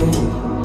you.